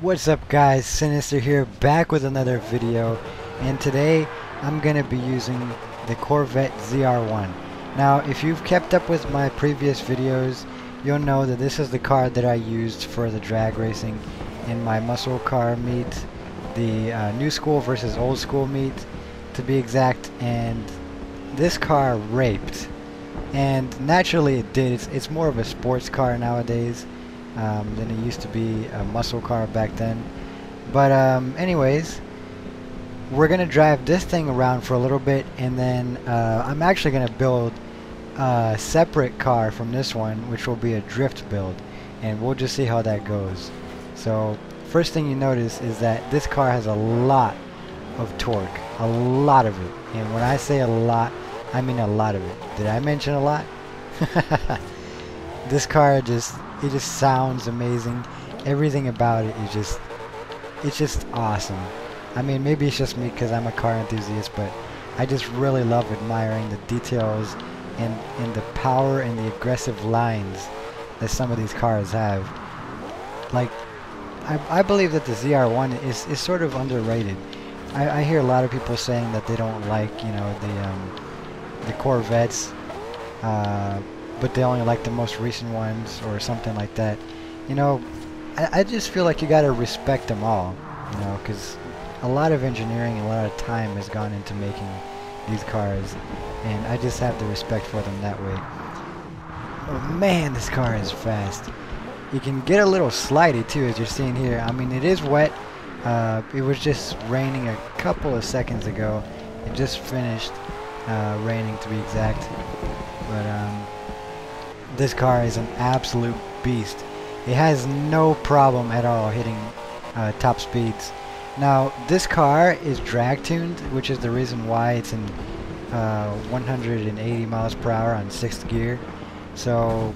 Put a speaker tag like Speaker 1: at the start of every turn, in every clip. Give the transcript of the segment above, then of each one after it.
Speaker 1: What's up guys, Synyster here, back with another video, and today I'm going to be using the Corvette ZR1. Now, if you've kept up with my previous videos, you'll know that this is the car that I used for the drag racing in my muscle car meet, the uh, new school versus old school meet, to be exact, and this car raped. And naturally it did, it's, it's more of a sports car nowadays um, than it used to be a muscle car back then. But um, anyways, we're gonna drive this thing around for a little bit, and then uh, I'm actually gonna build a separate car from this one, which will be a drift build, and we'll just see how that goes. So first thing you notice is that this car has a lot of torque, a lot of it, and when I say a lot, I mean a lot of it. Did I mention a lot? this car just it just sounds amazing. Everything about it is just, it's just awesome. I mean, maybe it's just me because I'm a car enthusiast, but I just really love admiring the details and, and the power and the aggressive lines that some of these cars have. Like, I, I believe that the ZR1 is, is sort of underrated. I, I hear a lot of people saying that they don't like, you know, the, um, the Corvettes. Uh, but they only like the most recent ones or something like that. You know, I, I just feel like you gotta respect them all, you know, because a lot of engineering and a lot of time has gone into making these cars, and I just have the respect for them that way. Oh man, this car is fast. You can get a little slidey too, as you're seeing here. I mean, it is wet. Uh, it was just raining a couple of seconds ago. It just finished uh, raining, to be exact. But um, this car is an absolute beast. It has no problem at all hitting uh, top speeds. Now, this car is drag tuned, which is the reason why it's in uh, 180 miles per hour on 6th gear. So,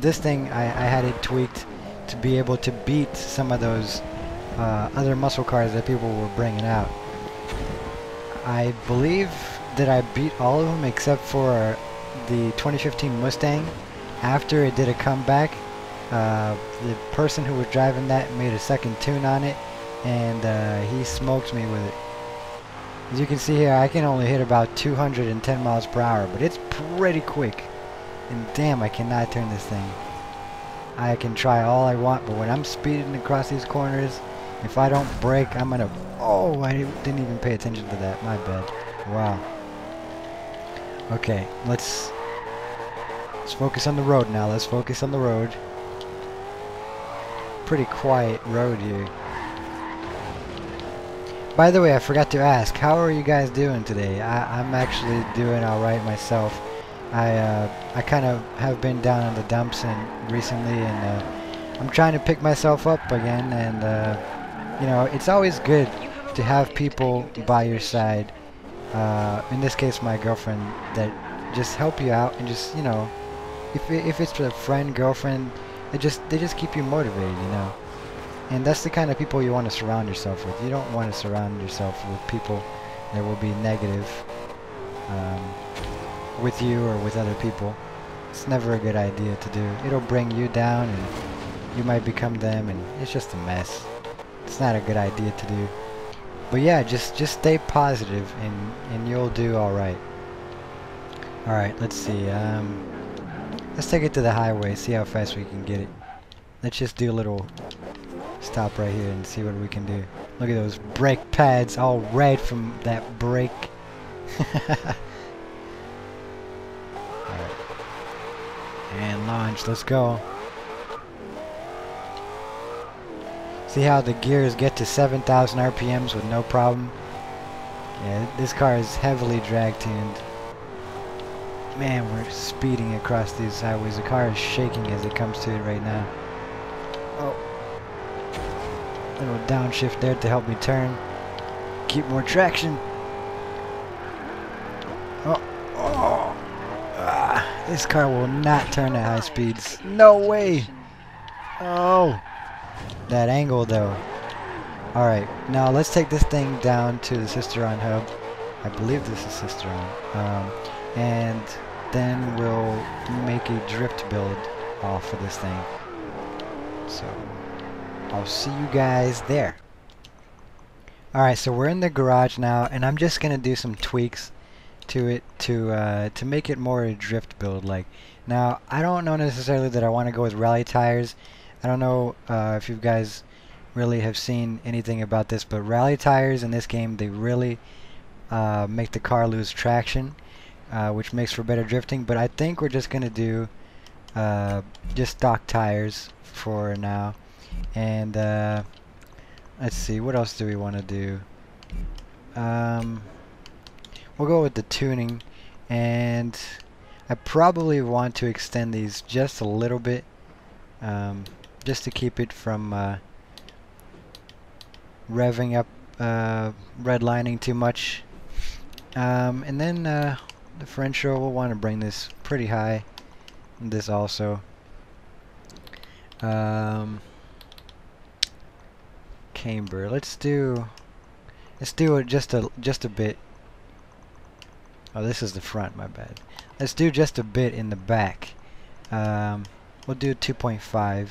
Speaker 1: this thing, I, I, had it tweaked to be able to beat some of those uh, other muscle cars that people were bringing out. I believe that I beat all of them except for the 2015 Mustang after it did a comeback, uh, the person who was driving that made a second tune on it, and uh, he smoked me with it. As you can see here, I can only hit about 210 miles per hour, but it's pretty quick. And damn, I cannot turn this thing. I can try all I want, but when I'm speeding across these corners, if I don't break, I'm gonna... Oh, I didn't even pay attention to that. My bad. Wow. Okay, let's Let's focus on the road now. Let's focus on the road. Pretty quiet road here. By the way, I forgot to ask, how are you guys doing today? I, am actually doing alright myself. I uh, I kind of have been down in the dumps and recently, and uh, I'm trying to pick myself up again. And uh, you know, it's always good to have people by your side. Uh, in this case, my girlfriend that just help you out and just you know if if it's a friend, girlfriend, they just they just keep you motivated, you know. And that's the kind of people you want to surround yourself with. You don't want to surround yourself with people that will be negative um, with you or with other people. It's never a good idea to do. It'll bring you down and you might become them and it's just a mess. It's not a good idea to do. But yeah, just just stay positive and and you'll do all right. All right, let's see. Um, Let's take it to the highway, see how fast we can get it. Let's just do a little stop right here and see what we can do. Look at those brake pads all red from that brake. And launch, let's go. See how the gears get to 7,000 RPMs with no problem? Yeah, this car is heavily drag tuned. Man, we're speeding across these highways. The car is shaking as it comes to it right now. Oh. Little downshift there to help me turn. Keep more traction. Oh. Oh. Ah, this car will not turn at high speeds. No way. Oh. That angle though. Alright, now let's take this thing down to the Sisteron hub I believe this is sister um, and then we'll make a drift build off of this thing. So I'll see you guys there. Alright, so we're in the garage now, and I'm just gonna do some tweaks to it to uh, to make it more a drift build like. Now, I don't know necessarily that I want to go with rally tires. I don't know uh, if you guys really have seen anything about this, but rally tires in this game, they really uh, make the car lose traction, uh, which makes for better drifting. But I think we're just going to do uh, just stock tires for now. And uh, let's see, what else do we want to do? Um, we'll go with the tuning and I probably want to extend these just a little bit um, just to keep it from uh, revving up uh, redlining too much um, and then uh, differential we'll want to bring this pretty high this also um, camber let's do let's do it just a just a bit Oh, this is the front, my bad. Let's do just a bit in the back. Um, we'll do 2.5.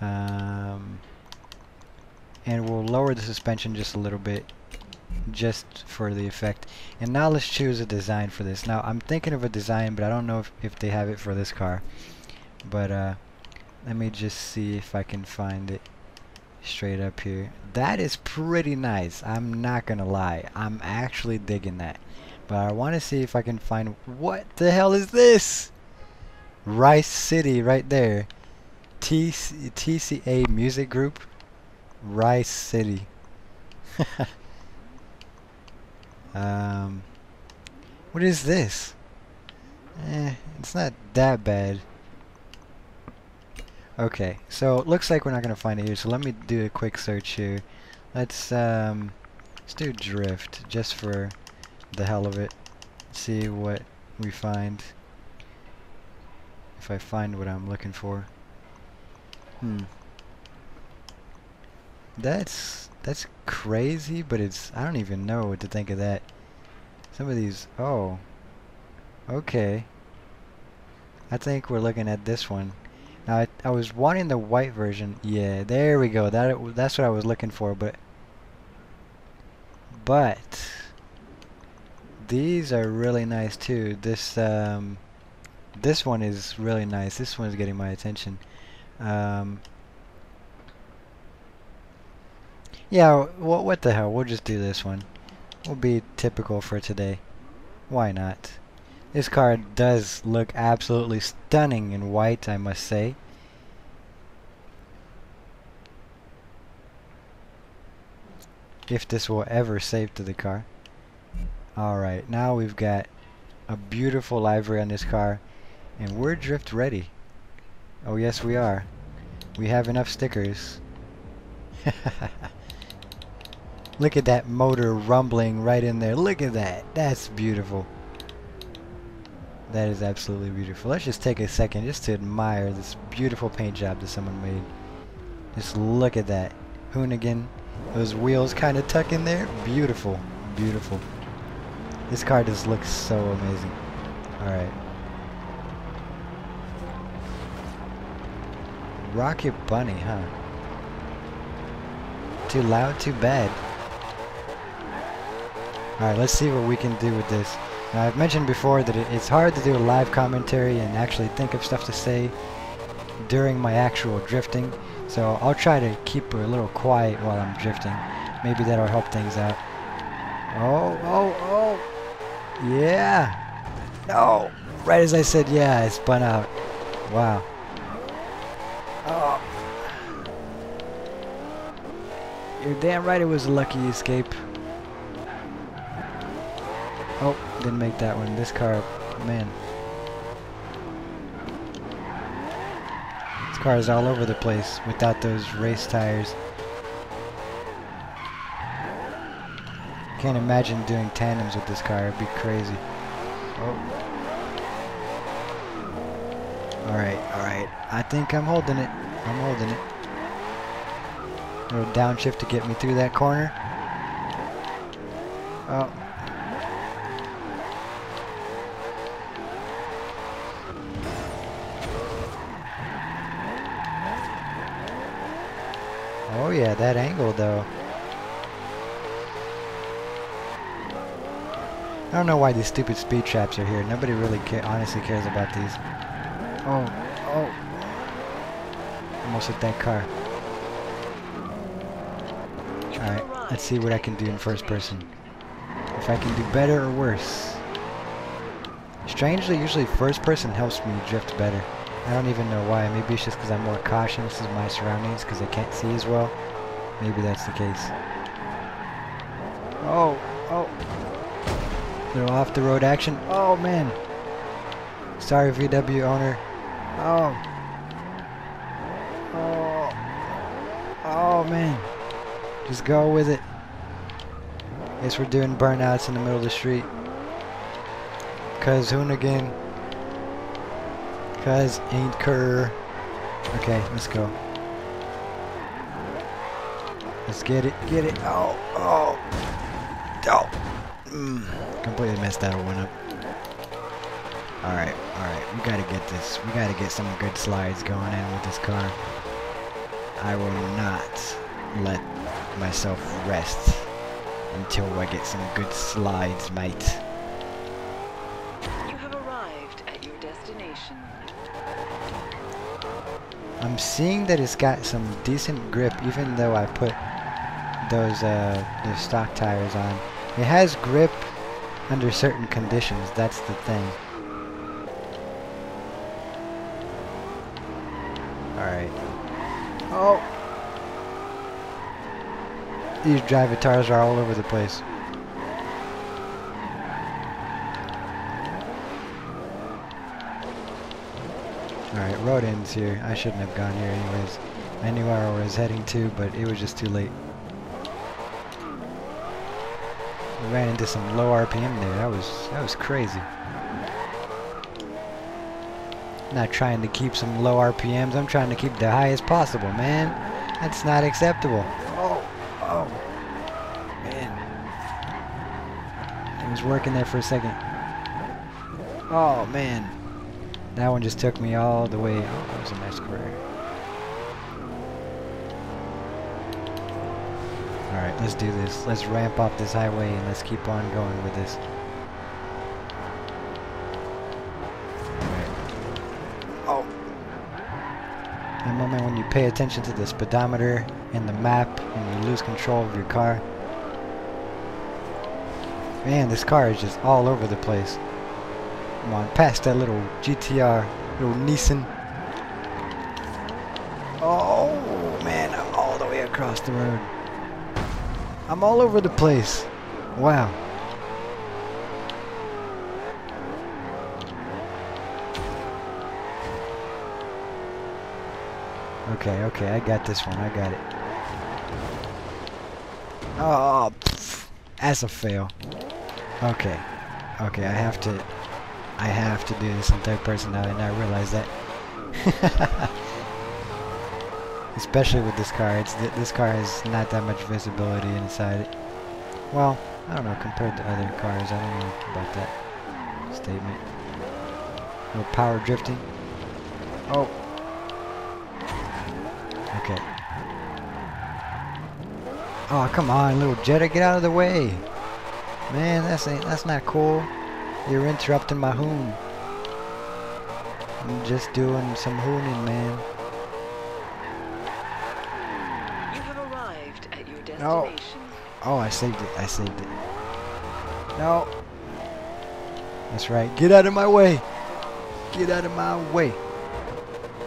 Speaker 1: Um, and we'll lower the suspension just a little bit just for the effect. And now let's choose a design for this. Now, I'm thinking of a design, but I don't know if, if they have it for this car. But, uh, let me just see if I can find it straight up here. That is pretty nice. I'm not gonna lie. I'm actually digging that. But I want to see if I can find... What the hell is this? Rice City right there. TC, TCA Music Group. Rice City. um, what is this? Eh, it's not that bad. Okay, so it looks like we're not going to find it here, so let me do a quick search here. Let's, um, let's do drift, just for the hell of it. See what we find. If I find what I'm looking for. Hmm. That's that's crazy, but it's I don't even know what to think of that. Some of these oh. Okay. I think we're looking at this one. Now I, I was wanting the white version. Yeah, there we go. That that's what I was looking for, but but these are really nice too. This um, this one is really nice. This one is getting my attention. Um, yeah, what what the hell? We'll just do this one. We'll be typical for today. Why not? This card does look absolutely stunning in white, I must say. If this will ever save to the car. Alright, now we've got a beautiful livery on this car and we're drift ready. Oh yes we are. We have enough stickers. Look at that motor rumbling right in there. Look at that. That's beautiful. That is absolutely beautiful. Let's just take a second just to admire this beautiful paint job that someone made. Just look at that. Hoonigan. Those wheels kind of tuck in there. Beautiful. Beautiful. This car just looks so amazing. Alright. Rocket Bunny, huh? Too loud, too bad. Alright, let's see what we can do with this. Now, I've mentioned before that it, it's hard to do a live commentary and actually think of stuff to say during my actual drifting. So I'll try to keep a little quiet while I'm drifting. Maybe that'll help things out. Oh, oh, oh! Yeah. No. Right as I said yeah, I spun out. Wow. Oh. You're damn right it was a lucky escape. Oh, didn't make that one. This car, man. This car is all over the place without those race tires. Can't imagine doing tandems with this car. It'd be crazy. Oh. Alright, alright. I think I'm holding it. I'm holding it. A downshift to get me through that corner. Oh. Oh yeah, that angle though. I don't know why these stupid speed traps are here. Nobody really ca honestly cares about these. Oh, oh. Almost hit that car. Alright, let's see what I can do in first person. If I can do better or worse. Strangely, usually first person helps me drift better. I don't even know why. Maybe it's just because I'm more cautious of my surroundings because I can't see as well. Maybe that's the case. Oh, oh. Little off the road action. Oh man. Sorry VW owner. Oh. Oh. Oh man. Just go with it. Guess we're doing burnouts in the middle of the street. Cause Hoonigan. Cause ain't Kerr. Okay, let's go. Let's get it, get it. Oh, oh. Oh. Mm, completely messed that one up. Alright, alright. We gotta get this. We gotta get some good slides going in with this car. I will not let myself rest until I get some good slides, mate.
Speaker 2: You have arrived at your destination.
Speaker 1: I'm seeing that it's got some decent grip even though I put those uh, the stock tires on. It has grip under certain conditions, that's the thing. Alright. Oh! These drive tires are all over the place. Alright, road ends here. I shouldn't have gone here anyways. I knew where I was heading to, but it was just too late. We ran into some low RPM there. That was that was crazy. Not trying to keep some low RPMs. I'm trying to keep the highest possible, man. That's not acceptable. Oh, oh, man. It was working there for a second. Oh, man. That one just took me all the way. Oh, that was a nice career. Alright, let's do this. Let's ramp up this highway and let's keep on going with this. Oh. Moment when you pay attention to the speedometer and the map and you lose control of your car. Man, this car is just all over the place. Come on, past that little GTR, little Nissan. Oh, man, I'm all the way across the road. I'm all over the place. Wow. Okay, okay, I got this one. I got it. Oh, pff, that's a fail. Okay. Okay, I have to I have to do this in third person now and I realize that. Especially with this car, it's th this car has not that much visibility inside it. Well, I don't know, compared to other cars, I don't know about that statement. No power drifting. Oh. Okay. Oh, come on, little Jetta, get out of the way. Man, that's ain't that's not cool. You're interrupting my hoon. I'm just doing some hooning, man.
Speaker 2: You have arrived at your
Speaker 1: No. Oh, I saved it. I saved it. No. That's right. Get out of my way. Get out of my way.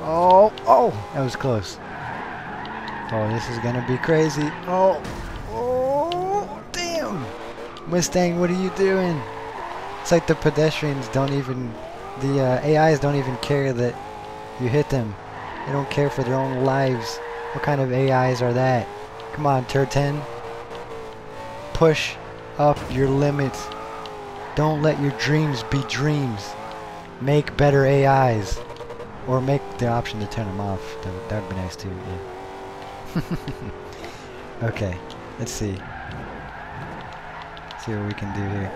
Speaker 1: Oh, oh, that was close. Oh, this is gonna be crazy. Oh. Mustang, what are you doing? It's like the pedestrians don't even, the uh, AIs don't even care that you hit them. They don't care for their own lives. What kind of AIs are that? Come on, Turn 10. Push up your limits. Don't let your dreams be dreams. Make better AIs. Or make the option to turn them off. That, that would be nice too, yeah. okay, let's see. See what we can do here.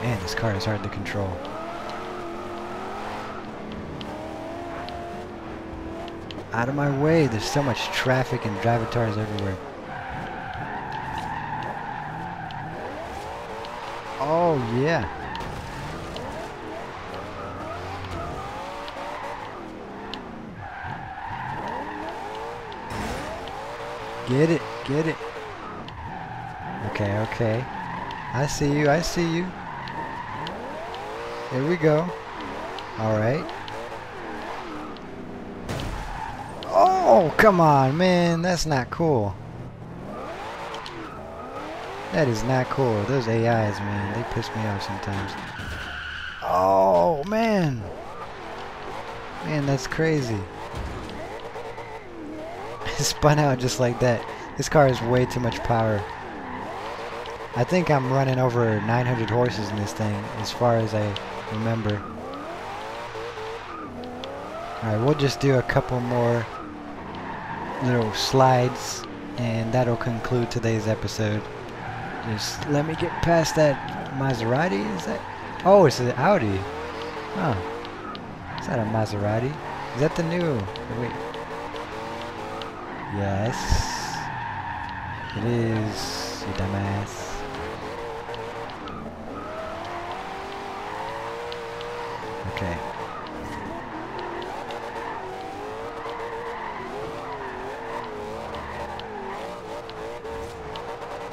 Speaker 1: Man, this car is hard to control. Out of my way, there's so much traffic and drivatars everywhere. Oh yeah. Get it, get it. Okay, okay. I see you, I see you. Here we go. Alright. Oh, come on, man. That's not cool. That is not cool. Those AIs, man, they piss me off sometimes. Oh, man. Man, that's crazy. spun out just like that. This car has way too much power. I think I'm running over 900 horses in this thing, as far as I remember. Alright, we'll just do a couple more little slides, and that'll conclude today's episode. Just let me get past that Maserati, is that? Oh, it's an Audi. Huh. Is that a Maserati? Is that the new? Wait. Yes. It is, you dumbass. Okay.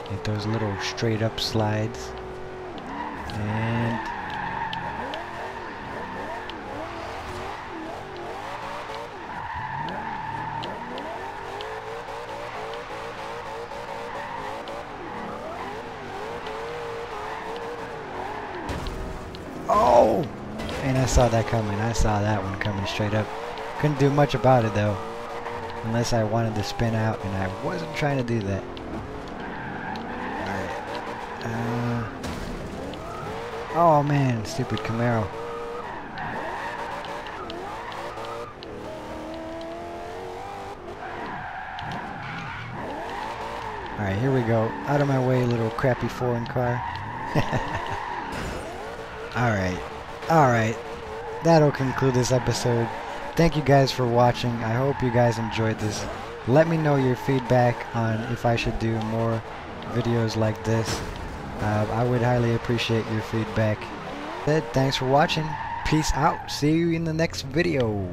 Speaker 1: Get those little straight up slides. And Oh! And I saw that coming. I saw that one coming straight up. Couldn't do much about it though. Unless I wanted to spin out and I wasn't trying to do that. Uh, oh man, stupid Camaro. Alright, here we go. Out of my way, little crappy foreign car. Alright. Alright. That'll conclude this episode. Thank you guys for watching. I hope you guys enjoyed this. Let me know your feedback on if I should do more videos like this. Uh, I would highly appreciate your feedback. Thanks for watching. Peace out. See you in the next video.